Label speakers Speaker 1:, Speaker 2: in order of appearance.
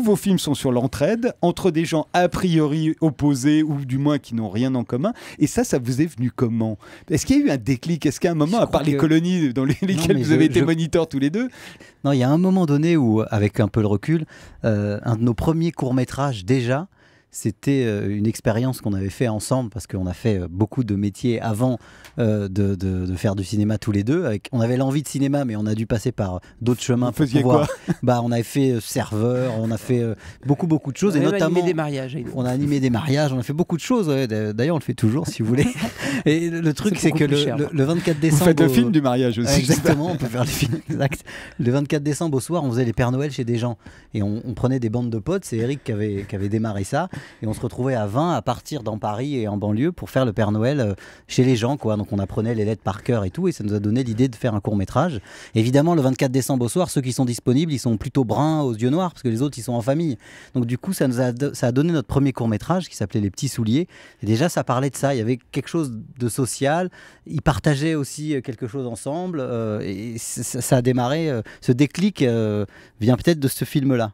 Speaker 1: tous vos films sont sur l'entraide entre des gens a priori opposés ou du moins qui n'ont rien en commun. Et ça, ça vous est venu comment? Est-ce qu'il y a eu un déclic? Est-ce qu'à un moment, à part les colonies dans lesquelles vous avez été moniteurs tous les deux?
Speaker 2: Non, il y a un moment donné où, avec un peu le recul, euh, un de nos premiers courts métrages déjà c'était euh, une expérience qu'on avait fait ensemble parce qu'on a fait euh, beaucoup de métiers avant euh, de, de, faire du cinéma tous les deux. Avec, on avait l'envie de cinéma, mais on a dû passer par d'autres chemins.
Speaker 1: Vous faisiez quoi?
Speaker 2: Bah, On avait fait serveur, on a fait beaucoup, beaucoup de choses.
Speaker 3: On
Speaker 2: a
Speaker 3: notamment, animé des mariages.
Speaker 2: On a animé des mariages, on a fait beaucoup de choses. D'ailleurs, on le fait toujours si vous voulez. Et le truc, c'est que le, 24 décembre. Vous
Speaker 1: faites le film du mariage aussi.
Speaker 2: Exactement, on peut faire le film. Exact. Le 24 décembre au soir, on faisait les Pères Noël chez des gens. Et on, on prenait des bandes de potes. C'est Eric qui avait, qui avait démarré ça. Et on se retrouvait à 20 à partir dans Paris et en banlieue pour faire le Père Noël euh, chez les gens. Quoi. Donc on apprenait les lettres par cœur et tout. Et ça nous a donné l'idée de faire un court métrage. Évidemment, le 24 décembre au soir, ceux qui sont disponibles, ils sont plutôt bruns aux yeux noirs parce que les autres, ils sont en famille. Donc du coup, ça nous a, ça a donné notre premier court métrage qui s'appelait Les Petits Souliers. Et déjà, ça parlait de ça. Il y avait quelque chose de social. Ils partageaient aussi euh, quelque chose ensemble. Euh, et ça, a démarré. ce déclic vient peut-être de ce film-là.